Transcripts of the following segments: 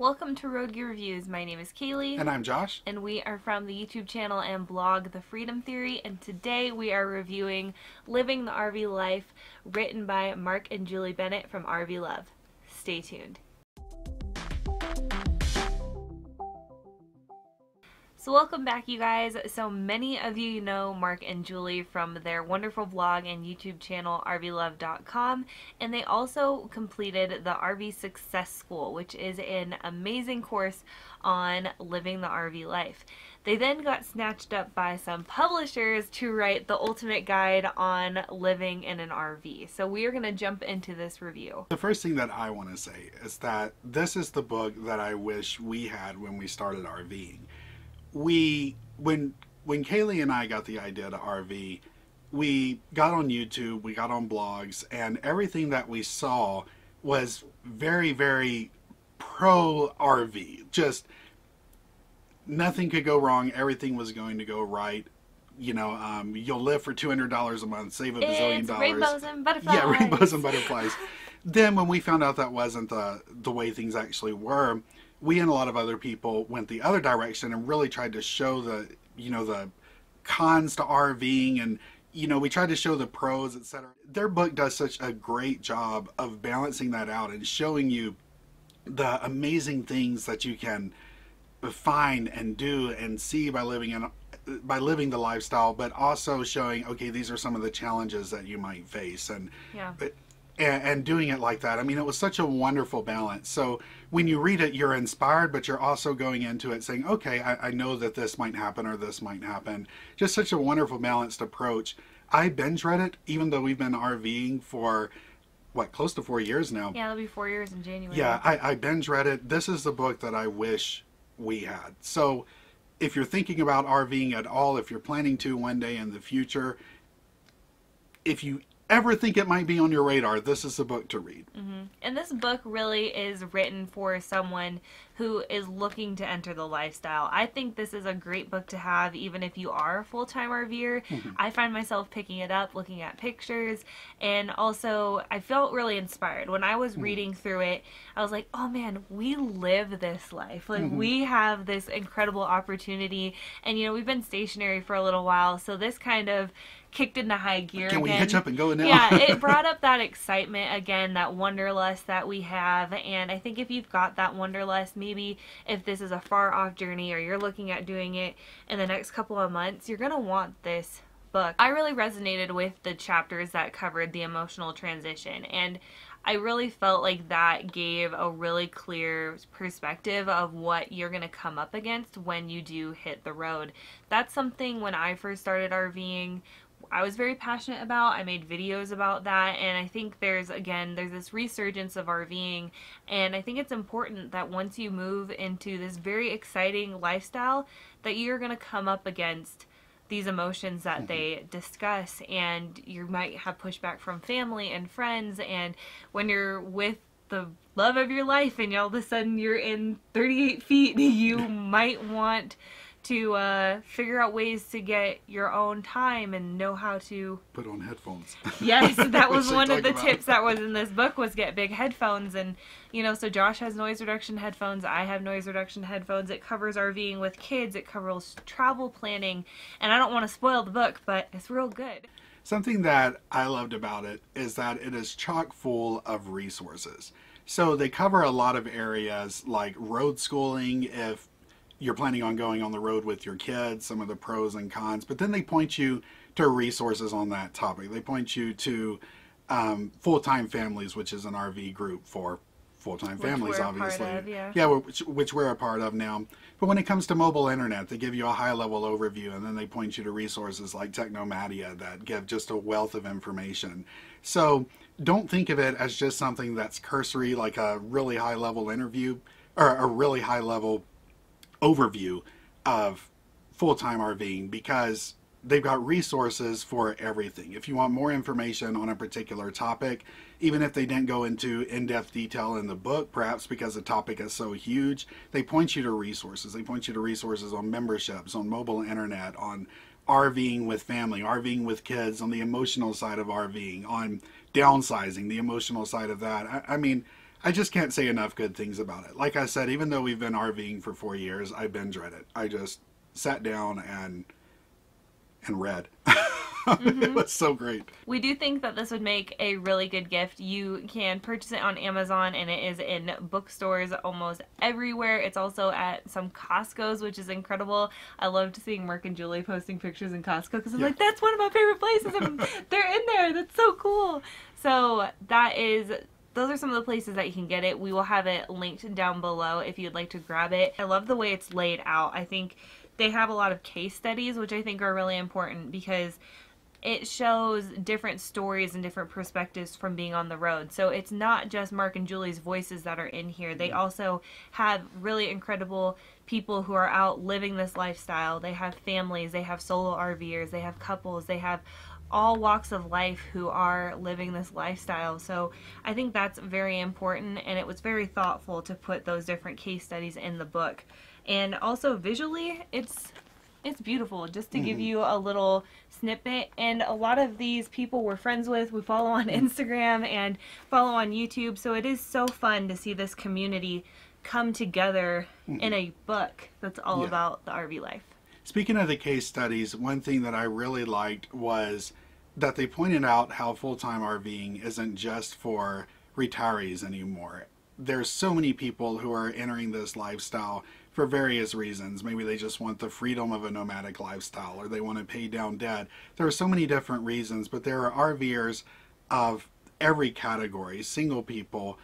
Welcome to Road Gear Reviews. My name is Kaylee. And I'm Josh. And we are from the YouTube channel and blog The Freedom Theory. And today we are reviewing Living the RV Life, written by Marc and Julie Bennett from RV Love. Stay tuned. So welcome back you guys. So many of you know Marc and Julie from their wonderful blog and YouTube channel rvlove.com and they also completed the RV Success School which is an amazing course on living the RV life. They then got snatched up by some publishers to write the ultimate guide on living in an RV. So we are going to jump into this review. The first thing that I want to say is that this is the book that I wish we had when we started RVing we when when Kaylee and I got the idea to RV, we got on YouTube, we got on blogs, and everything that we saw was very, very pro RV. Just nothing could go wrong. Everything was going to go right. You know, um, you'll live for two hundred dollars a month, save a bazillion dollars. Rainbows and butterflies. Yeah, rainbows and butterflies. then when we found out that wasn't the the way things actually were, we and a lot of other people went the other direction and really tried to show the you know the cons to RVing and you know we tried to show the pros etc their book does such a great job of balancing that out and showing you the amazing things that you can find and do and see by living in by living the lifestyle but also showing okay these are some of the challenges that you might face. And yeah and, and, doing it like that. I mean, it was such a wonderful balance. So when you read it, you're inspired, but you're also going into it saying, okay, I, I know that this might happen or this might happen. Just such a wonderful balanced approach. I binge read it, even though we've been RVing for what close to four years now. Yeah, it'll be four years in January. Yeah, I, I binge read it. This is the book that I wish we had. So if you're thinking about RVing at all, if you're planning to one day in the future, if you ever think it might be on your radar, this is a book to read. Mm-hmm. And this book really is written for someone who is looking to enter the lifestyle. I think this is a great book to have even if you are a full time RVer. Mm-hmm. I find myself picking it up, looking at pictures, and also I felt really inspired. When I was mm-hmm. reading through it, I was like, oh man, we live this life. Like, mm-hmm. we have this incredible opportunity. And, you know, we've been stationary for a little while, so this kind of kicked into high gear. Can we hitch up and go now? yeah, it brought up that excitement again, that wanderlust that we have. And I think if you've got that wanderlust, maybe if this is a far off journey or you're looking at doing it in the next couple of months, you're going to want this book. I really resonated with the chapters that covered the emotional transition and I really felt like that gave a really clear perspective of what you're going to come up against when you do hit the road. That's something when I first started RVing, I was very passionate about. I made videos about that and I think there's again there's this resurgence of RVing and I think it's important that once you move into this very exciting lifestyle that you're going to come up against these emotions that mm-hmm. they discuss and you might have pushback from family and friends and when you're with the love of your life and all of a sudden you're in 38 feet you might want to uh, figure out ways to get your own time and know how to put on headphones. Yes, that was one of the about. tips that was in this book was get big headphones and you know so Josh has noise reduction headphones, I have noise reduction headphones. It covers RVing with kids, it covers travel planning, and I don't want to spoil the book, but it's real good. Something that I loved about it is that it is chock full of resources. So they cover a lot of areas like road schooling if you're planning on going on the road with your kids, some of the pros and cons, but then they point you to resources on that topic. They point you to um, full time families, which is an RV group for full time families, obviously. Of, yeah, yeah which, which we're a part of now. But when it comes to mobile internet, they give you a high level overview and then they point you to resources like Technomadia that give just a wealth of information. So don't think of it as just something that's cursory, like a really high level interview or a really high level overview of full-time RVing because they've got resources for everything. If you want more information on a particular topic, even if they didn't go into in-depth detail in the book, perhaps because the topic is so huge, they point you to resources. They point you to resources on memberships, on mobile internet, on RVing with family, RVing with kids, on the emotional side of RVing, on downsizing, the emotional side of that. I, I mean, I just can't say enough good things about it. Like I said, even though we've been RVing for four years, I binge read it. I just sat down and and read. Mm-hmm. it was so great. We do think that this would make a really good gift. You can purchase it on Amazon and it is in bookstores almost everywhere. It's also at some Costco's, which is incredible. I loved seeing Marc and Julie posting pictures in Costco because I'm yeah. like, that's one of my favorite places. and they're in there. That's so cool. So that is those are some of the places that you can get it. We will have it linked down below if you'd like to grab it. I love the way it's laid out. I think they have a lot of case studies, which I think are really important because it shows different stories and different perspectives from being on the road. So it's not just Marc and Julie's voices that are in here. They mm-hmm. also have really incredible people who are out living this lifestyle. They have families, they have solo RVers, they have couples, they have all walks of life who are living this lifestyle. So I think that's very important and it was very thoughtful to put those different case studies in the book. And also visually, it's it's beautiful just to mm-hmm. give you a little snippet and a lot of these people we're friends with we follow on mm-hmm. instagram and follow on youtube so it is so fun to see this community come together mm-hmm. in a book that's all yeah. about the rv life Speaking of the case studies, one thing that I really liked was that they pointed out how full time RVing isn't just for retirees anymore. There's so many people who are entering this lifestyle for various reasons. Maybe they just want the freedom of a nomadic lifestyle or they want to pay down debt. There are so many different reasons, but there are RVers of every category single people,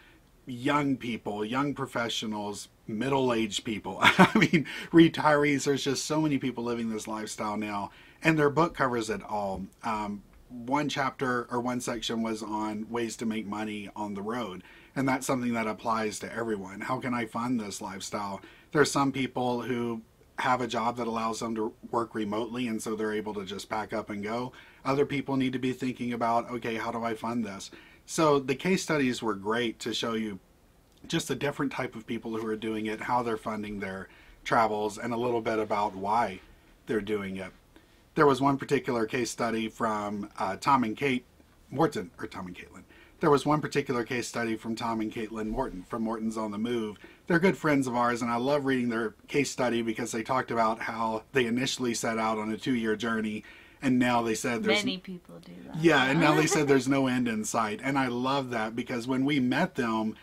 young people, young professionals, middle aged people. I mean, retirees. There's just so many people living this lifestyle now, and their book covers it all. Um, one chapter or one section was on ways to make money on the road, and that's something that applies to everyone. How can I fund this lifestyle? There are some people who have a job that allows them to work remotely and so they're able to just pack up and go. Other people need to be thinking about, okay, how do I fund this? So the case studies were great to show you just a different type of people who are doing it, how they're funding their travels, and a little bit about why they're doing it. There was one particular case study from uh, Tom and Kate Morton, or Tom and Caitlin. There was one particular case study from Tom and Caitlin Morton from Morton's on the Move. They're good friends of ours, and I love reading their case study because they talked about how they initially set out on a two year journey and now they said there's many people do that. Yeah, and now they said there's no end in sight, and I love that because when we met them,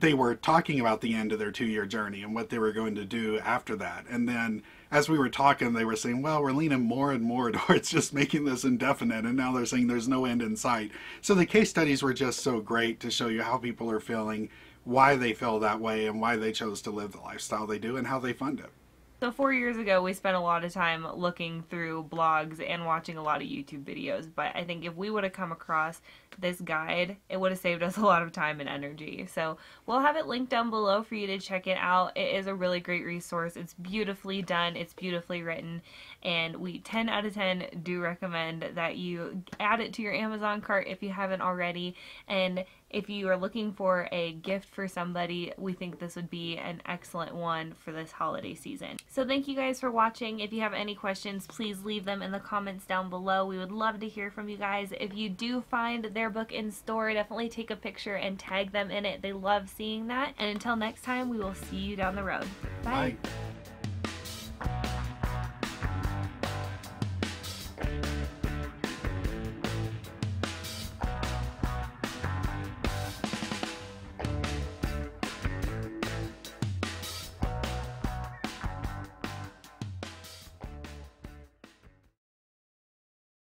they were talking about the end of their two year journey and what they were going to do after that. And then as we were talking, they were saying, well, we're leaning more and more towards just making this indefinite. And now they're saying there's no end in sight. So the case studies were just so great to show you how people are feeling, why they feel that way, and why they chose to live the lifestyle they do, and how they fund it. So four years ago, we spent a lot of time looking through blogs and watching a lot of YouTube videos. But I think if we would have come across this guide, it would have saved us a lot of time and energy. So we'll have it linked down below for you to check it out. It is a really great resource. It's beautifully done. It's beautifully written. And we 10 out of 10 do recommend that you add it to your Amazon cart if you haven't already. And if you are looking for a gift for somebody, we think this would be an excellent one for this holiday season. So thank you guys for watching. If you have any questions, please leave them in the comments down below. We would love to hear from you guys. If you do find their book in store, definitely take a picture and tag them in it. They love seeing that. And until next time, we will see you down the road. Bye. Bye.